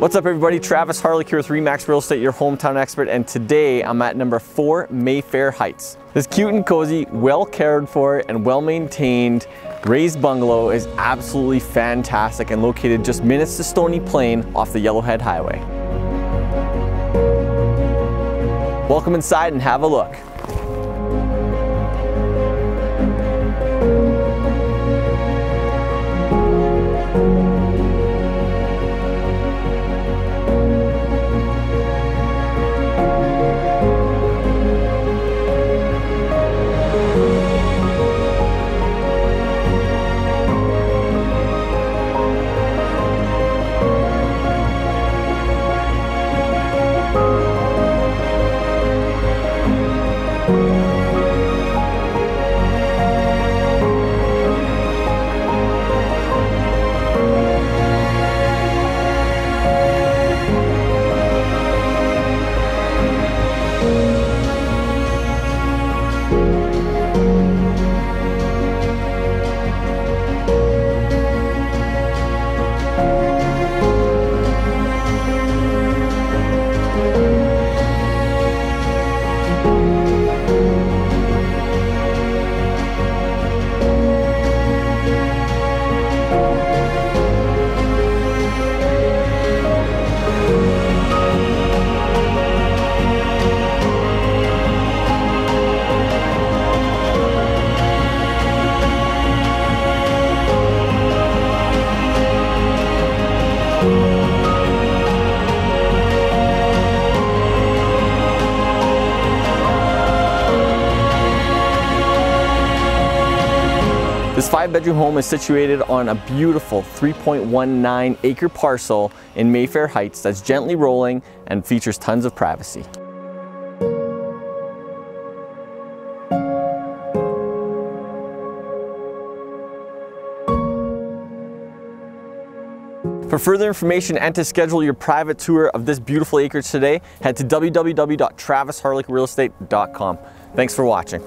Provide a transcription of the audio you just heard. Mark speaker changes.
Speaker 1: What's up everybody, Travis Hawryluk here with Remax Real Estate, your hometown expert, and today I'm at number four Mayfair Heights. This cute and cozy, well cared for and well maintained raised bungalow is absolutely fantastic and located just minutes to Stony Plain off the Yellowhead Highway. Welcome inside and have a look. This five bedroom home is situated on a beautiful 3.19 acre parcel in Mayfair Heights that's gently rolling and features tons of privacy. For further information and to schedule your private tour of this beautiful acreage today, head to www.travishawrylukrealestate.com. Thanks for watching.